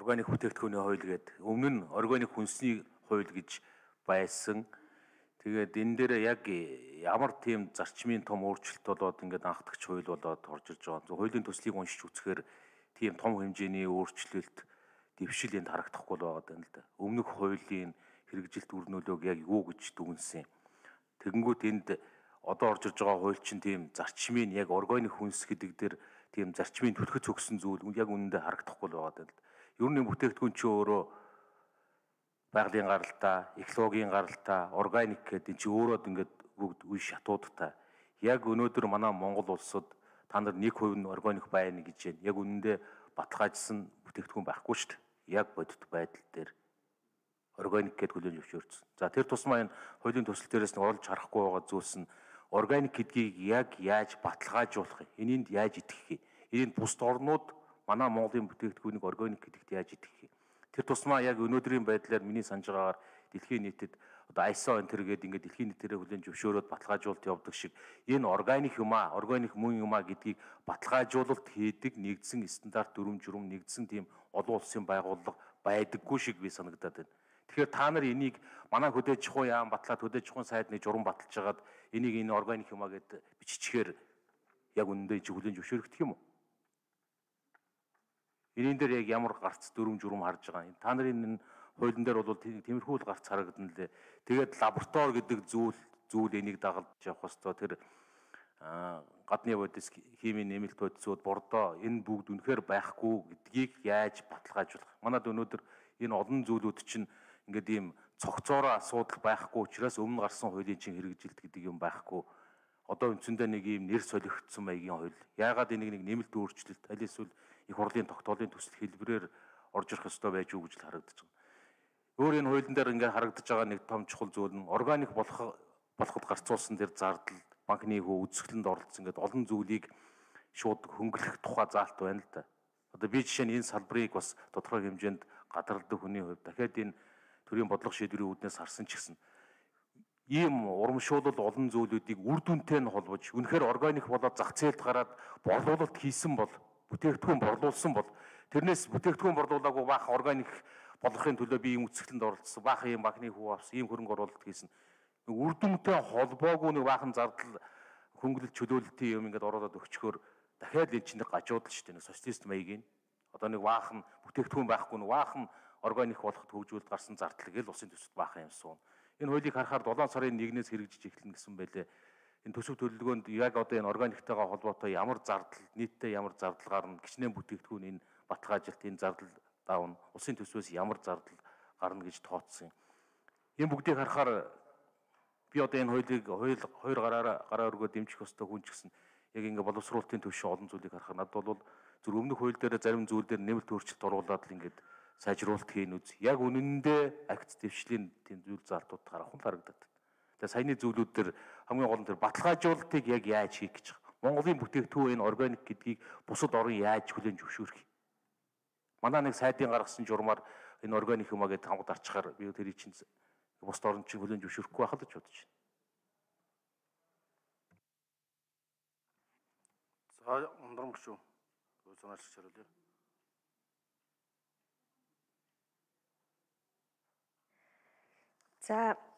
органик бүтээгдэхүүний хууль гэдэг өмнө нь органик хүнсний хууль гэж байсан. Тэгээд энэ дээр яг ямар тийм зарчмын том өөрчлөлт болоод ингээд анхдагч хууль болоод орж ирж байгаа. Хуулийн төслийг уншиж үзэхээр тийм том хэмжээний өөрчлөлт дэвшил энд харагдахгүй л байгаа юм л да. Өмнөх хуулийн хэрэгжилт өрнөлөөг яг юу гэж дүгнсэн. Тэгэнгүүт энд одоо орж ирж байгаа хууль чинь тийм зарчмын яг органик хүнс гэдэг дээр тийм зарчмын төлөхөц өгсөн зүйл яг үнэндээ харагдахгүй л байгаа юм л да. Нь бүтээгдэхүүн чи өөрөө байгалийн гаралтай, экологийн гаралтай, органик гэдэг чи өөрөө ингээд бүгд үе шатуудтай. Яг өнөөдөр манай Монгол улсад та нар 1% нь органик байна гэж байна. Яг үнэндээ баталгаажсан бүтээгдэхүүн байхгүй шүү дээ. Яг бодит байдал дээр органик гэдг хүлээн зөвшөөрсөн. За тэр тусмаа энэ хуулийн төсөл дээрээс нь оруулж харахгүй байгаа зүйлс нь органик гэдгийг яг яаж баталгаажуулах юм? Энийнд яаж итгэх юм? Энд бусд орнууд манай Монголын бүтээгдэхүүнийг органик гэдэгт яаж идэх юм. Тэр тусмаа яг өнөөдрийн байдлаар миний санаж байгаагаар дэлхийн нийтэд одоо ISO төр гэдэг ингээд дэлхийн нийтээрээ хүлэн зөвшөөрөөд баталгаажуулалт явдаг шиг энэ органик юм аа, органик мөн юм аа гэдгийг баталгаажуулалт хийдэг нэгдсэн стандарт дүрм журм нэгдсэн тийм олон улсын байгууллага байдаггүй шиг би санагдаад байна. Тэгэхээр та нар энийг манай хөдөөж чухал яам батлаад хөдөөж чухал сайд нэг журам баталж хагаад энийг энэ органик юм аа гэд биччихээр яг үнэндээ хүлэн зөвшөөрөх юм уу? Энийн дээр яг ямар гарц дүрм журм харж байгаа. Та нарын энэ хуулийн дээр бол тиймэрхүү л гарц харагдана лээ. Тэгээд лаборатори гэдэг зүйл зүйл энийг дагалж явах хэвээр тэр гадны бодис химийн нэмэлт бодисууд бордоо энэ бүгд үнэхээр байхгүй гэдгийг яаж баталгаажуулах. Манад өнөөдөр энэ олон зүйлүүд чинь ингээд ийм цогцоороо асуудал байхгүй учраас өмнө гарсан хуулийн чинь хэрэгжилт гэдэг юм байхгүй одоо үндсэндээ нэг ийм нэр солигдсон маягийн хууль. Яагаад энийг нэг нэмэлт өөрчлөлт аль эсвэл их хурлын тогтоолын төсөл хэлбэрээр орж ирэх ёстой байж юу гэж л харагдаж байгаа. Өөр энэ хуулийн дээр ингээд харагдаж байгаа нэг том чухал зүйл нь органик болох болоход гарцуулсан тэр зардал, банкны хөө үзэсгэлэнд оролцсон ингээд олон зүйлийг шууд хөнгөлөх тухай заалт байна л да. Одоо би жишээ нь энэ салбарыг бас тодорхой хэмжээнд гадарладаг хүний хувьд дахиад энэ төрийн бодлого шийдвэрийн үүднээс харсан ч гэсэн ийм урамшуулал олон зүйлүүдийг үр дүнтэй нь холбож үнэхээр органик болоод зах зээлд гараад борлуулалт хийсэн бол бүтээгдэхүүн борлуулсан бол тэрнээс бүтээгдэхүүн борлуулаагүй баахан органик болохын төлөө би ийм үцгэлэнд оролцсон баахан ийм банкны хүү авсан ийм хөрөнгө оруулалт хийсэн. Үр дүнтэй холбоогүй нэг баахан зардал хөнгөлөлт чөлөөлөлтийн юм ингээд оролдоод өгчхөөр дахиад эн чинь гажуудал шүү дээ нэг социалист маягийн. Одоо нэг баахан бүтээгдэхүүн байхгүй нэг баахан органик болоход хөгжүүлэлт гарсан зардал гэл усын төсөлд баахан юм суун. Энэ хуулийг харахаар 7 сарын 1-ээс хэрэгжиж эхэлнэ гэсэн байлээ. Энэ төсөв төлөвлөгөөнд яг одоо энэ органиктайгаа холбоотой ямар зардал, нийтдээ ямар зардал гарна, гिचнээ бүтээгдэхүүн энэ баталгаажилт энэ зардал давна, улсын төсвөөс ямар зардал гарна гэж тооцсон юм. Энэ бүгдийг харахаар би одоо энэ хуулийг хууль хоёр гараараа гараа өргөө дэмжих ёстой хүн ч гэсэн яг ингээ боловсруулалтын төвшин олон зүйлийг харахаар надад бол зөв өмнөх хууль дээр зарим зүйл дээр нэмэлт өөрчлөлт оруулаад л ингээд сайжруулалт хийн үз. Яг үнэндээ акц дэвшлийн тийм зүйл залтууд гарах нь харагдаад. Тэгээ саяны зүйлүүд төр хамгийн гол нь тэр баталгаажуулалтыг яг яаж хийх гэж байгаа. Монголын бүтээгдэхүүн энэ органик гэдгийг бусад орн яаж хүлээн зөвшөөрөх юм. Манай нэг сайдын гаргасан журмаар энэ органик юм а гэдээ хамт арчхаар би тэрийг чинь бусад орн чинь хүлээн зөвшөөрөхгүй байхад ч бодож байна. За ундрам шүү. Зөв санаач хариулъя. За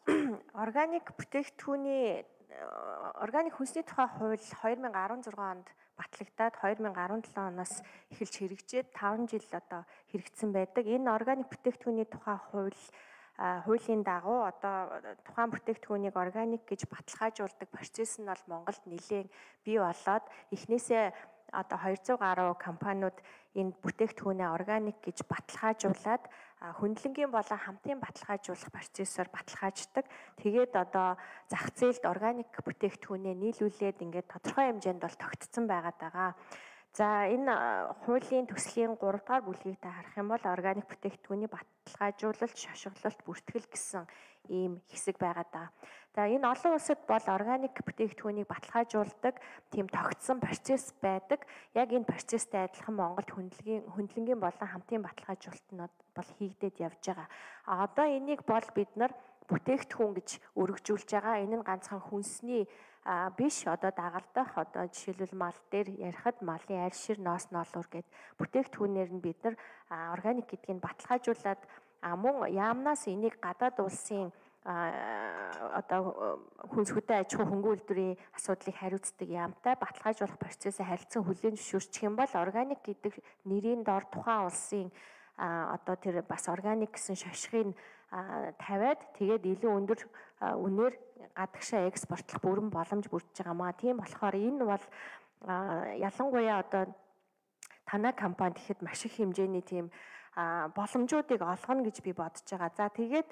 органик бүтээгдэхүүний органик хүнсний тухай хууль 2016 онд батлагдаад 2017 оноос эхэлж хэрэгжээд 5 жил одоо хэрэгжсэн байдаг. Энэ органик бүтээгдэхүүний тухай хууль хуулийн дагуу одоо тухайн бүтээгдэхүүнийг органик гэж баталгаажуулдаг процесс нь бол Монголд нэлээд бий болоод эхнээсээ одоо 200 гаруй компаниуд энэ бүтээгдэхүүнээ органик гэж баталгаажуулаад хөндлөнгийн болон хамтын баталгаажуулах процессор баталгааждаг. Тэгээд одоо зах зээлд органик бүтээгдэхүүнээ нийлүүлээд ингээд тодорхой хэмжээнд бол тогтцсон байгаа. За энэ хуулийн төслийн 3 дугаар бүлгийг та харах юм бол органик бүтээгдэхүүний баталгаажуулалт, шошиглолт, бүртгэл гэсэн ийм хэсэг байгаа. За энэ олон улсад бол органик бүтээгдэхүүнийг баталгаажуулдаг тийм тогтсон процесс байдаг. Яг энэ процесстэй адилхан Монголд хөндлөгийн хөндлөнгийн болон хамтын баталгаажуулалтнууд бол хийгдээд явж байгаа. А одоо энийг бол бид нар бүтээгдэхүүн гэж өргөжүүлж байгаа. Энэ нь ганцхан хүнсний биш одоо дагалдах одоо жишээлбэл мал дээр ярихад малын аль шир ноос ноолуур гэд. Бүтээгдэхүүнээр нь бид нар органик гэдгийг баталгаажуулаад мөн яамнаас энийг гадаад улсын одоо хүнсгүтэй аж ахуй хөнгөн үйлдвэрийн асуудлыг хариуцдаг яамтай баталгаажуулах процессыг харилцан хүлээн зөвшөөрчих юм бол органик гэдэг нэрийн дор тухайн улсын одоо тэр бас органик гэсэн шошгыг тавиад тэгээд илүү өндөр үнээр гадагшаа экспортлох бүрэн боломж бүрдэж байгаамаа. Тийм болохоор энэ бол ялангуяа одоо танай компани гэхэд маш их хэмжээний тийм боломжуудыг олгоно гэж би бодож байгаа. За тэгээд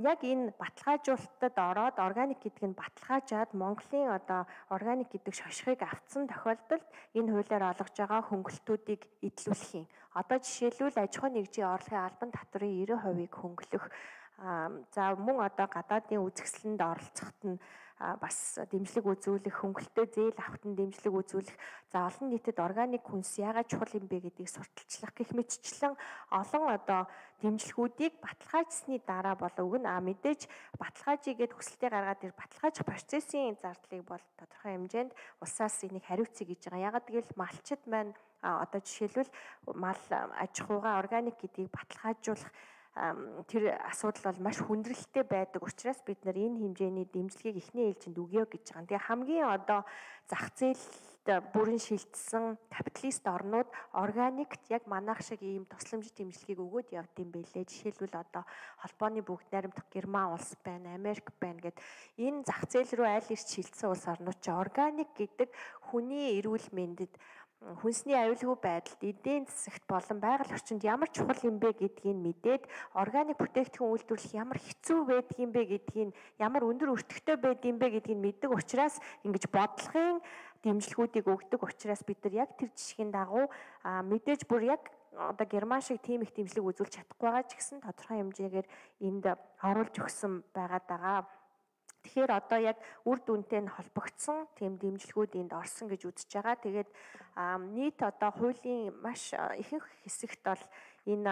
яг энэ баталгаажуулалтад ороод органик гэдэг нь баталгаажаад Монголын одоо органик гэдэг шошгыг авцсан тохиолдолд энэ хуулиар олгож байгаа хөнгөлтүүдийг эдлүүлэх юм. Одоо жишээлбэл аж ахуй нэгжийн орлогын албан татврын 90%-ийг хөнгөлөх за мөн одоо гадаадын үзэсгэлэнд оролцоход нь бас дэмжлэг үзүүлэх, хөнгөлтөө зээл нь дэмжлэг үзүүлэх, за олон нийтэд органик хүнс яагаад чухал юм бэ гэдгийг сурталчлах гэх мэтчлэн олон одоо дэмжлэгүүдийг баталгаажсны дараа болов уг нь а мэдээж баталгаажигээд хүсэлтээ гаргаад ир баталгаажих процессын зардлыг бол тодорхой хэмжээнд улсаас энийг хариуцъя гэж байгаа. Ягаад гэвэл малчид маань одоо жишээлбэл мал аж ахуйгаа органик гэдгийг баталгаажуулах тэр асуудал бол маш хүндрэлтэй байдаг учраас бид нар энэ хэмжээний дэмжлэгийг эхний ээлжинд өгье гэж байгаа. Тэгээ хамгийн одоо зах зээлд бүрэн шилжсэн капиталист орнууд органикт яг манайх шиг ийм тусламж дэмжлэгийг өгөөд явд юм бэлээ. Жишээлбэл одоо холбооны бүгд найрамдах Герман улс байна, Америк байна гэд энэ зах зээл рүү айл ирж шилжсэн улс орнууд ч органик гэдэг хүний эрүүл мэндэд хүнсний аюулгүй байдалд эдийн засагт болон байгаль орчинд ямар чухал юм бэ гэдгийг мэдээд органик бүтээгдэхүүн үйлдвэрлэх ямар хэцүү байдаг юм бэ гэдгийг ямар өндөр өртөгтэй байд юм бэ гэдгийг мэддэг учраас ингэж бодлогын дэмжлэгүүдийг өгдөг учраас бид нар яг тэр жишгийн дагуу мэдээж бүр яг одоо герман шиг тийм их дэмжлэг үзүүлж чадахгүй байгаа ч гэсэн тодорхой хэмжээгээр энд оруулж өгсөн байгаа. Тэгэхээр одоо яг үр дүнтэй нь холбогдсон тийм дэмжлэгүүд энд орсон гэж үзэж байгаа. Тэгээд нийт одоо хуулийн маш ихэнх хэсэгт бол энэ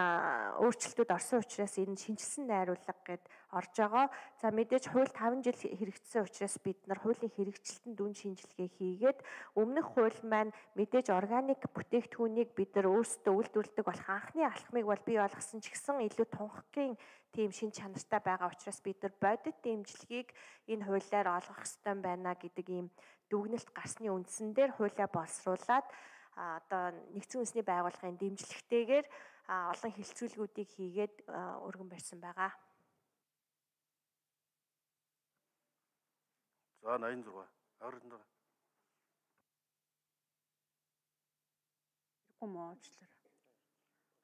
өөрчлөлтүүд орсон учраас энэ шинжилсэн найруулга гэд орж байгаа. За мэдээж хууль 5 жил хэрэгжсэн учраас бид нар хуулийн хэрэгжилтэн дүн шинжилгээ хийгээд өмнөх хууль маань мэдээж органик бүтээгдэхүүнийг бид нар өөрсдөө үйлдвэрлэдэг болох анхны алхмыг бол бий болгосон ч гэсэн илүү тунхагийн тийм шин чанартай байгаа учраас бид нар бодит дэмжлэгийг энэ хуулиар олгох ёстой байна гэдэг ийм дүгнэлт гарсны үндсэн дээр хуулиа боловсруулад одоо нэгдсэн үндэсний байгууллагын дэмжлэгтэйгээр олон хилцүүлгүүдийг хийгээд өргөн барьсан байгаа. За 86 ойрон доо. Юм уучлаарай.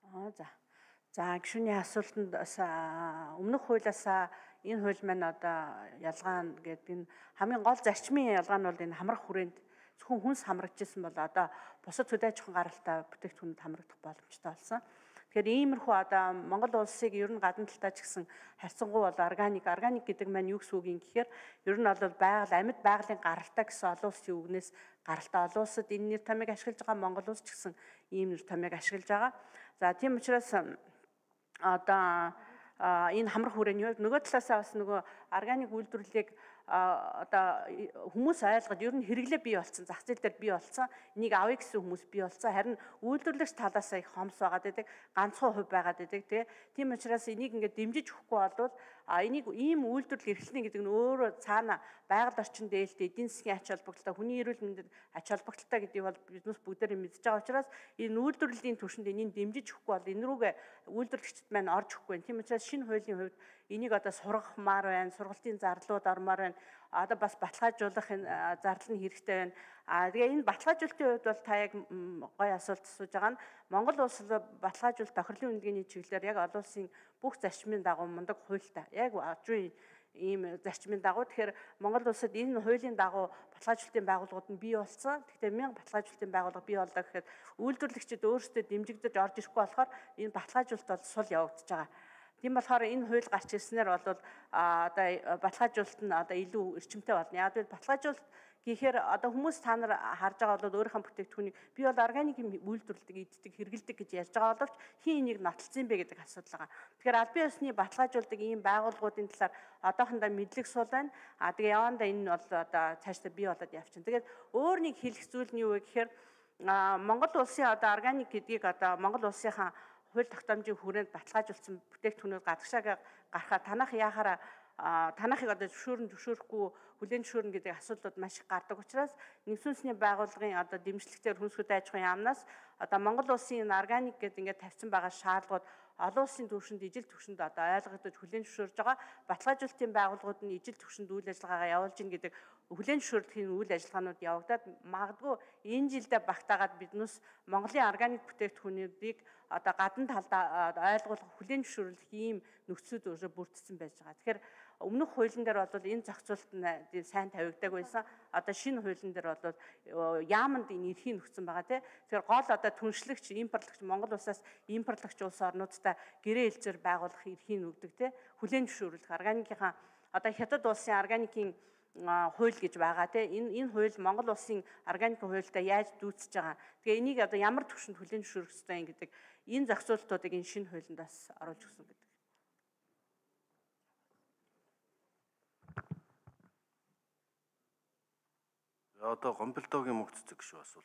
Аа за. За гишүүний асуултанд өмнөх хуулиас энэ хууль маань одоо ялгаа гэдэг энэ хамгийн гол зарчмын ялгаа нь бол энэ хамрах хүрээнд зөвхөн хүнс хамрагдчихсан бол одоо бусад хөдөө аж ахуйн гаралтай бүтээгдэхүүнүүд хамрагдах боломжтой болсон. Тэгэхээр иймэрхүү одоо Монгол улсыг ер нь гадна талдаа ч гэсэн харьцангуй бол органик органик гэдэг маань юу гэсэн үг юм гэхээр ер нь бол байгаль амьд байгалийн гаралтай гэсэн олон улсын үгнээс гаралтай олон улсад энэ нэр томьёог ашиглаж байгаа Монгол улс ч гэсэн ийм нэр томьёог ашиглаж байгаа. За тийм учраас одоо энэ хамрах хүрээ нь нөгөө талаасаа бас нөгөө органик үйлдвэрлэлийг одоо хүмүүс ойлгоод ер нь хэрэглээ бий болсон зах зээл дээр бий болсон энийг авъя гэсэн хүмүүс бий болсон харин үйлдвэрлэгч талаас их хомс байгаад байдаг ганцхан хувь байгаад байдаг тийм учраас энийг ингээд дэмжиж өгөхгүй болвол энийг ийм үйлдвэрлэл эрхлэнэ гэдэг нь өөрөө цаана байгаль орчин дээлтэй эдийн засгийн ач холбогдолтой хүний эрүүл мэндэд ач холбогдолтой гэдгийг бол биднес бүгдээр мэдж байгаа учраас энэ үйлдвэрлэлийн түвшинд энийг дэмжиж өгөхгүй бол энэ рүүгээ үйлдвэрлэгчд маань орж өгөхгүй. Тийм учраас шинэ хуулийн хувьд энийг одоо сургахмаар байна, сургалтын зарлууд ормоор байна. Одоо бас баталгаажуулах зардал нь хэрэгтэй байна. А тэгээ энэ баталгаажуулалтын хувьд бол та яг гоё асуулт асууж байгаа нь Монгол улс баталгаажуулалт тохирлын үнэлгээний чиглэлээр яг олон улсын бүх зарчмын дагуу мундаг хуультай. Яг ажрын ийм зарчмын дагуу тэгэхээр Монгол улсад энэ хуулийн дагуу баталгаажуулалтын байгууллагууд нь бий болсон. Тэгэхээр мянга баталгаажуулалтын байгууллага бий боллоо гэхэд үйлдвэрлэгчид өөрсдөө дэмжигдэж орж ирэхгүй болохоор энэ баталгаажуулалт бол сул явагдаж байгаа. Тийм болохоор энэ хууль гарч ирснээр бол одоо баталгаажуулалт нь одоо илүү эрчимтэй болно. Яг л баталгаажуулалт Гэхдээ одоо хүмүүс та нар харж байгаа бол өөрийнхөө бүтээгдэхүүнийг би бол органик юм үйлдвэрлэдэг, иддэг, хэргэлдэг гэж ярьж байгаа боловч хин энийг нотолцсон бэ гэдэг асуудал байгаа. Тэгэхээр аль бие усны баталгаажуулдаг ийм байгууллагуудын талаар одоохондоо мэдлэг сул байна. А тэгээ явандаа энэ бол одоо цаашдаа бий болоод явчихна. Тэгээд өөр нэг хэлэх зүйл нь юу вэ гэхээр Монгол улсын одоо органик гэдгийг одоо Монгол улсынхаа хууль тогтоомжийн хүрээнд баталгаажуулсан бүтээгдэхүүнүүд гадагшаа гарахаар танах яхаараа танахыг одоо зөвшөөрн зөвшөөрөхгүй хүлэн зөвшөөрнө гэдэг асуудлууд маш их гардаг учраас нэгдсэн үндэсний байгууллагын одоо дэмжлэгтээр хүнсгүүд аж ахуйн яамнаас одоо Монгол улсын органик гэдэг ингээд тавьсан байгаа шаардлагууд олон улсын түвшинд ижил түвшинд одоо ойлгогдож хүлэн зөвшөөрж байгаа. Баталгаажуулалтын байгууллагууд нь ижил түвшинд үйл ажиллагаагаа явуулж гин гэдэг хүлэн зөвшөөрлийн үйл ажиллагаанууд явагдаад магадгүй энэ жилдээ багтаагаад биднээс Монголын органик бүтээгдэхүүнүүдийг одоо гадна талдаа ойлгуулах хүлэн зөвшөөрлөх ийм нөхцөл өөрөө бүрдсэн байж байгаа. Тэгэхээр өмнөх хуулийн дээр бол энэ зохицуулт нь сайн тавигдаг байсан. Одоо шинэ хуулийн дээр бол яаманд энэ эрхийг нөхцөн байгаа тий. Тэгэхээр гол одоо түншлэгч, импортлогч Монгол улсаас импортлогч улс орнуудтай гэрээ хэлцээр байгуулах эрхийг өгдөг тий. Хүлээн зөвшөөрлөх органикийнхаа одоо хятад улсын органикийн хууль гэж байгаа тийм энэ энэ хууль Монгол улсын органик хуультай яаж дүүцэж байгаа. Тэгээ энийг одоо ямар төвшөнд хүлээн зөвшөөрөх ёстой юм гэдэг энэ зохицуултуудыг энэ шинэ хуулинд бас оруулж өгсөн гэдэг. Одоо гомбилдогийн мөх цэцэг шүү асуулт.